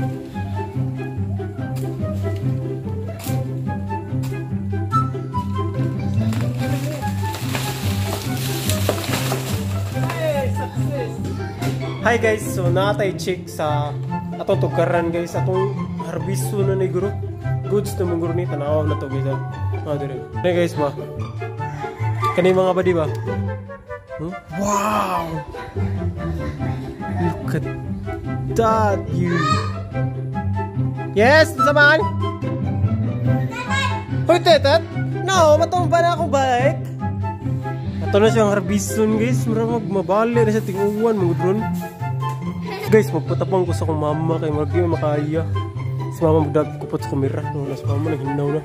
Hi guys, so natay check sa atong tugaran guys, atong harbiso na ni guro. Goods na mong guro ni tanaw na to guys. ah. Ah, dire. Hey guys ba? Kani mga badi ba? Hmm? Wow! Look at that you. Yes, samaan. Hoy, tetet. No, matumba na ako bike. Ito na siyang harbison guys. Marang mabali na siya tinguwan mga drone. Guys, magpatapang ko sa kong mama kay marag di makaya. Si mama magdag kupot sa kamera. No, nas mama naghinaw na.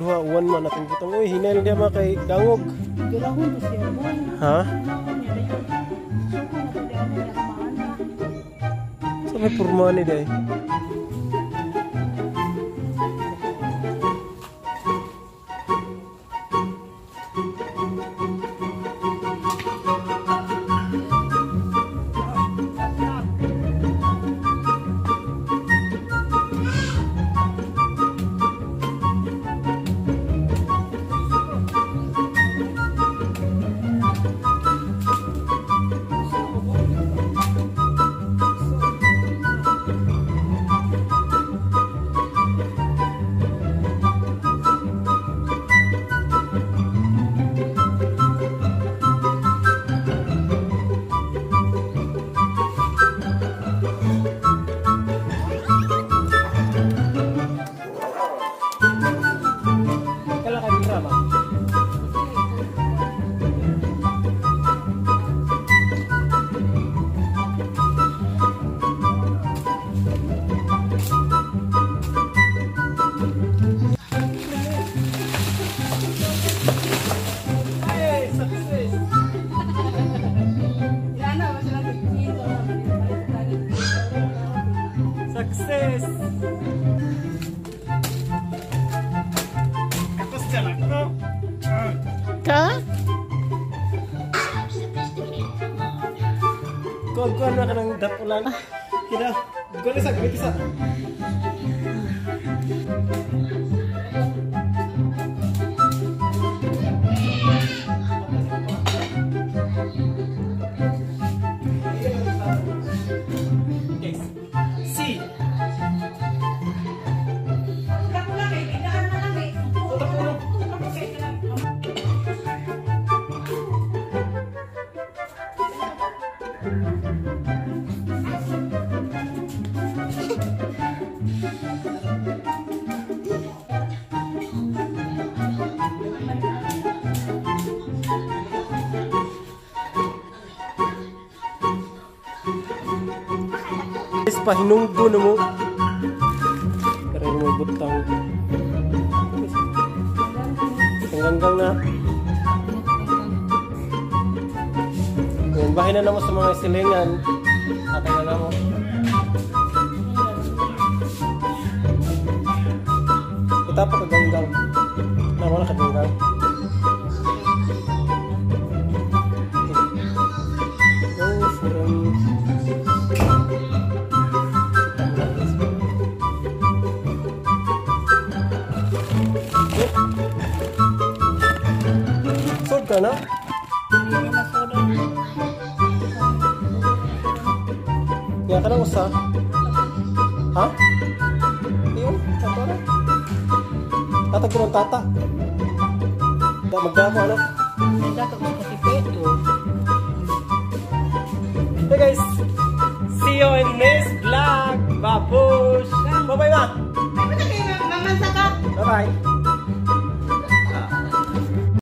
Duha, uwan man natin butang. Uy, hinay dia mga kay dangog. Siya mo. Ha? Kumaana. Sa may purma ni day. Success! Tapos dyan ako. Ka? Kuha-kuha na ka ng dapulan. Kina, gulis sa gulis sa. Yes. Pahinunggo na mo. Pero mo butang. Hanggang na. Yung bahay na namo sa mga silingan. Atay na namo. Kita pa kaganggang. Na wala kaganggang. Na? Kaya ka usa? Ha? Iyon, tato na. Tatag ko ng tata. Da- Magdako ano? Hey guys! See you in next vlog! Babush! Bye-bye ma! Bye-bye!